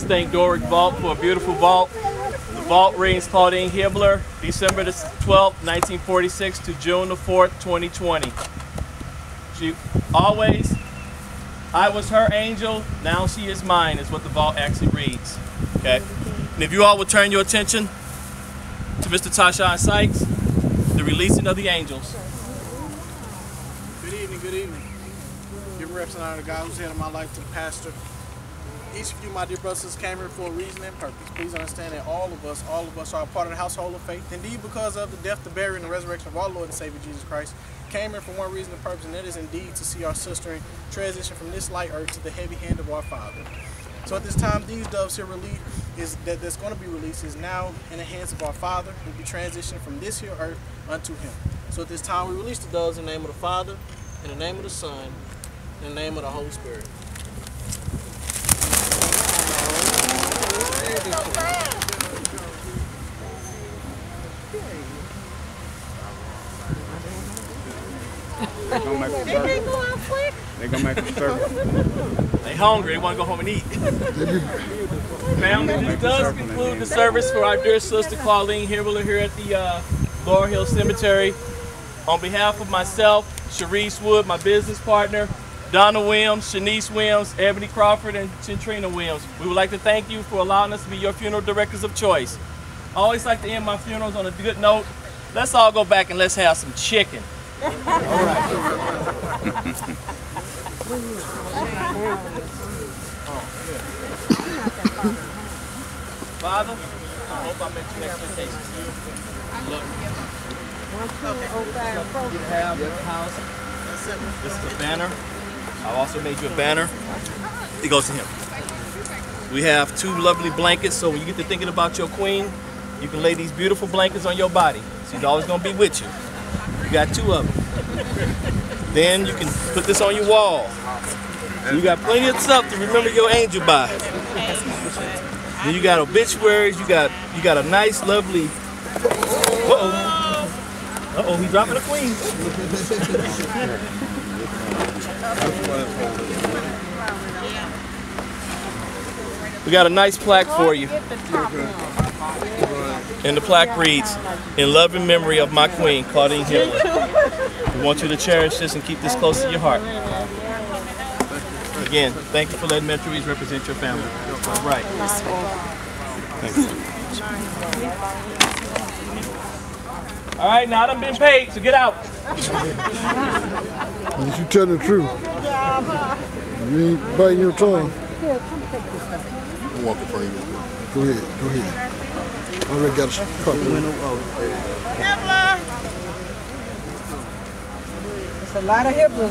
Let's thank Doric Vault for a beautiful vault. The vault rings Claudine Hibbler, December the 12th, 1946 to June the 4th, 2020. She always, I was her angel, now she is mine, is what the vault actually reads. Okay? And if you all would turn your attention to Mr. Tashawn Sykes, the releasing of the angels. Good evening, good evening. Give reps and honor to God who's head of my life, to the pastor. Each of you, my dear brothers, came here for a reason and purpose. Please understand that all of us, all of us are part of the household of faith. Indeed, because of the death, the burial, and the resurrection of our Lord and Savior Jesus Christ, came here for one reason and purpose, and that is indeed to see our sister transition from this light earth to the heavy hand of our Father. So at this time, these doves here release is that that's going to be released is now in the hands of our Father, will be transitioning from this here earth unto Him. So at this time, we release the doves in the name of the Father, in the name of the Son, in the name of the Holy Spirit. They gonna make a circle. They gonna make a circle. They hungry, they want to go home and eat. Family, this does conclude the service for our dear sister Claudine Hibbler here at the uh, Laurel Hill Cemetery. On behalf of myself, Sharice Wood, my business partner, Donna Williams, Shanice Williams, Ebony Crawford, and Centrina Williams, we would like to thank you for allowing us to be your funeral directors of choice. I always like to end my funerals on a good note. Let's all go back and let's have some chicken. All right. Father, I hope I met your expectations. Look, you have your house. This is a banner. I also made you a banner. It goes to him. We have two lovely blankets, so when you get to thinking about your queen, you can lay these beautiful blankets on your body. She's always gonna be with you. You got two of them. Then you can put this on your wall. You got plenty of stuff to remember your angel by. Then you got obituaries. You got you got a nice, lovely. Uh oh. Uh oh, he's dropping a queen. We got a nice plaque for you. And the plaque reads, In love and memory of my queen, Claudine Hibbler. We want you to cherish this and keep this close to your heart. Again, thank you for letting Metro East represent your family. All right. Thanks. All right, now I'm being paid, so get out. Did you tell the truth, you ain't biting your tongue. Walk in front of you. Go ahead, go ahead. I already got a couple. It's a lot of Hebrews.